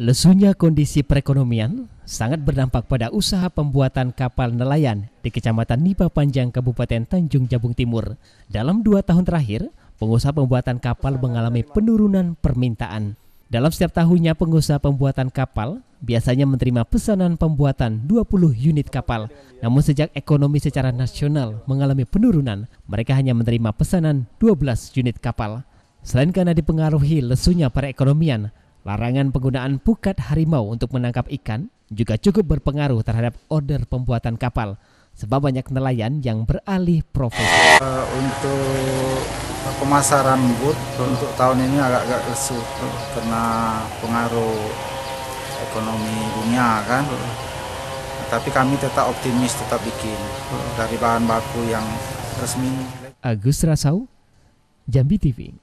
Lesunya kondisi perekonomian sangat berdampak pada usaha pembuatan kapal nelayan di Kecamatan Nipa Panjang, Kabupaten Tanjung Jabung Timur. Dalam dua tahun terakhir, pengusaha pembuatan kapal mengalami penurunan permintaan. Dalam setiap tahunnya pengusaha pembuatan kapal biasanya menerima pesanan pembuatan 20 unit kapal. Namun sejak ekonomi secara nasional mengalami penurunan, mereka hanya menerima pesanan 12 unit kapal. Selain karena dipengaruhi lesunya perekonomian, Larangan penggunaan pukat harimau untuk menangkap ikan juga cukup berpengaruh terhadap order pembuatan kapal, sebab banyak nelayan yang beralih profesi. Uh, untuk pemasaran but untuk tahun ini agak-agak lesu karena pengaruh ekonomi dunia kan. Tapi kami tetap optimis, tetap bikin dari bahan baku yang resmi. Agus Rasau, Jambi TV.